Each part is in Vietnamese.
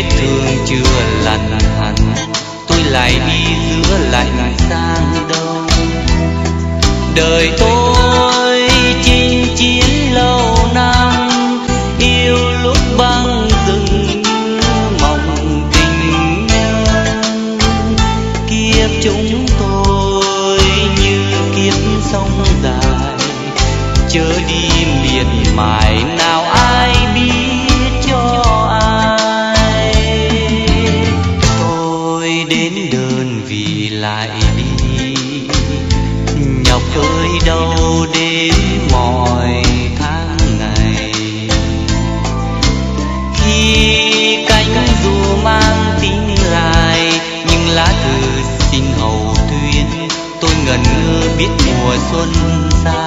vết thương chưa lành hẳn, tôi lại đi giữa lạnh sang đông đời tôi chinh chiến lâu năm, yêu lúc băng rừng mộng tình nhân. Kiếp chúng tôi như kiếp sông dài, chớ đi miệt mài đến đơn vì lại đi. Nhọc ơi, đâu đến mọi tháng ngày. Khi cánh dù mang tiếng dài nhưng lá thư xin hầu tuyên, tôi ngẩn ngơ biết mùa xuân xa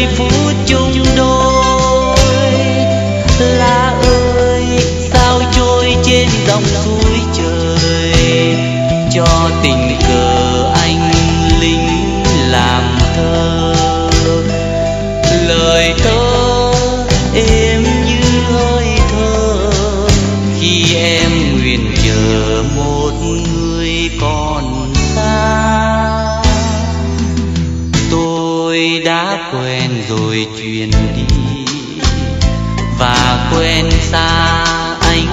giây phút chung đôi. Lá ơi sao trôi trên dòng suối trời? Cho tình đã quen rồi truyền đi. Và quên xa ánh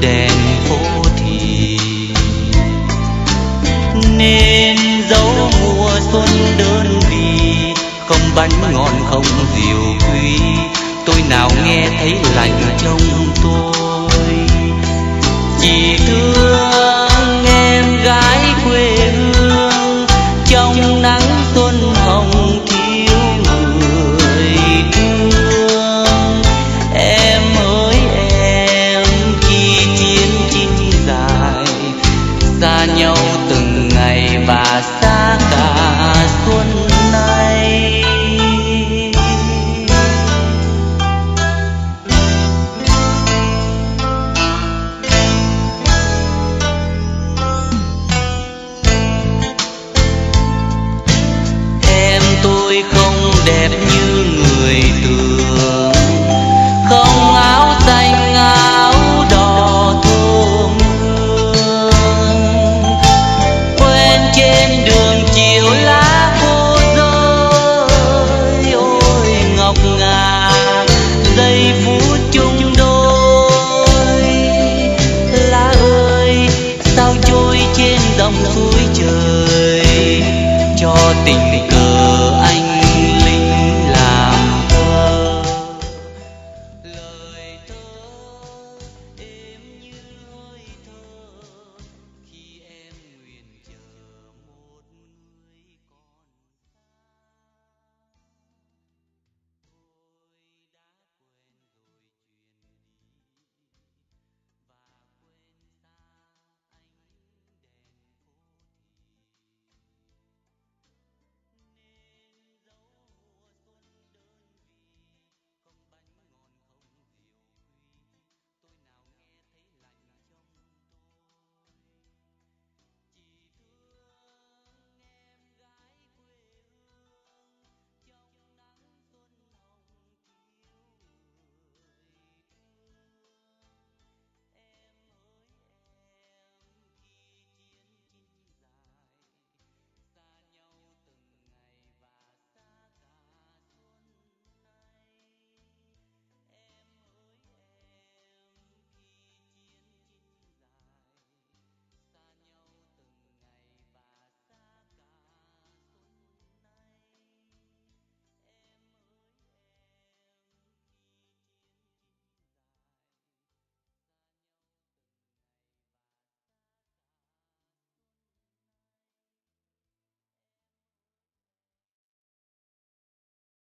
đèn phố thì nên dấu mùa xuân đơn vì không bánh ngon không rượu quý tôi nào nghe thấy lạnh trong tôi. cuối trời cho tình